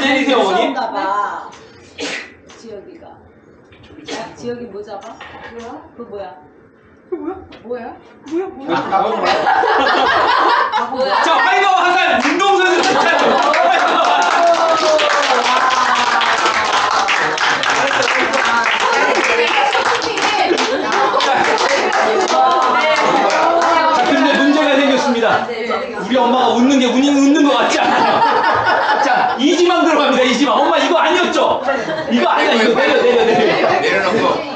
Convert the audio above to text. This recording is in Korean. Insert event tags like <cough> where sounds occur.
내리세요, 어머니. 무서운가 봐. <laughs> 지혁이가. 야, 지혁이 뭐 잡아? 뭐야? 그거 뭐야? 뭐야? 자, 파이더 한살 운동선수 칭찬. 자, 근데 문제가 생겼습니다. 우리 엄마가 웃는 게 웃는, 웃는 것 같지 않아요? 자, 이지망 들어갑니다, 이지망. 엄마 이거 아니었죠? 이거 아니야, 이거 내려, 내려,